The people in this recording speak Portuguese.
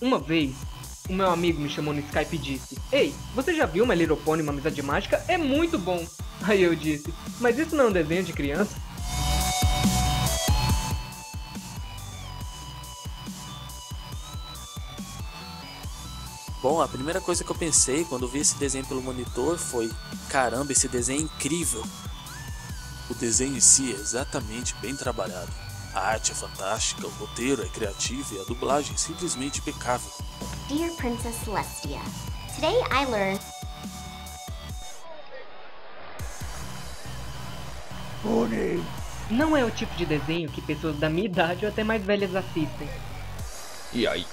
Uma vez, o meu amigo me chamou no Skype e disse: Ei, você já viu My Little Pony, uma amizade mágica? É muito bom! Aí eu disse: Mas isso não é um desenho de criança? Bom, a primeira coisa que eu pensei quando vi esse desenho pelo monitor foi: caramba, esse desenho é incrível! O desenho em si é exatamente bem trabalhado. A arte é fantástica, o roteiro é criativo e a dublagem simplesmente impecável. Dear Princess Celestia, today I learned Pony! Não é o tipo de desenho que pessoas da minha idade ou até mais velhas assistem. E aí,